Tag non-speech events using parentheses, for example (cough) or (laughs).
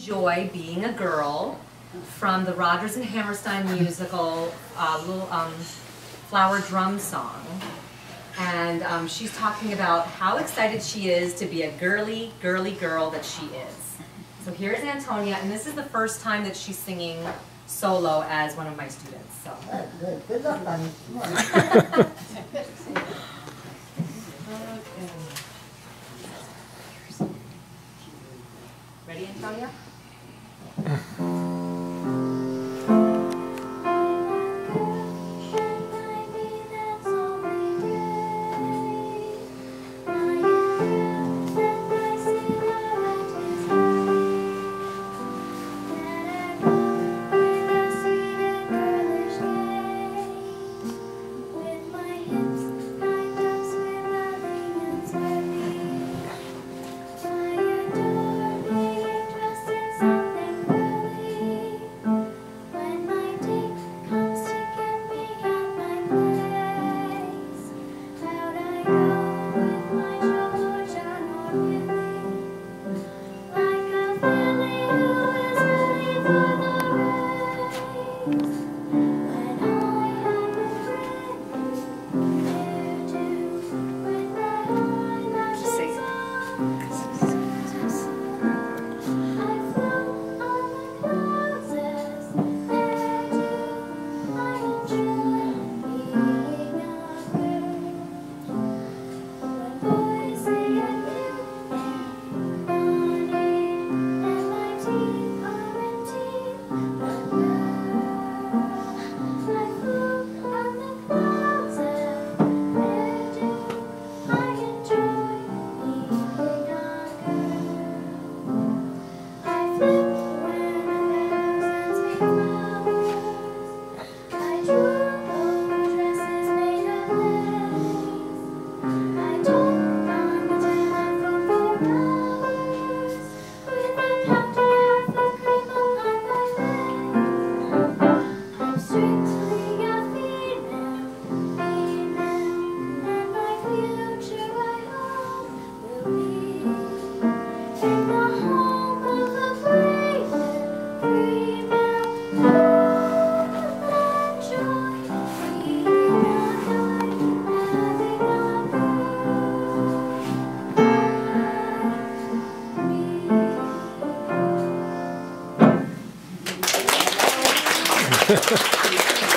enjoy being a girl from the Rodgers and Hammerstein musical, uh, little um, flower drum song. And um, she's talking about how excited she is to be a girly, girly girl that she is. So here's Antonia, and this is the first time that she's singing solo as one of my students. So. Good, good luck. Ready, Antonia? thank (laughs)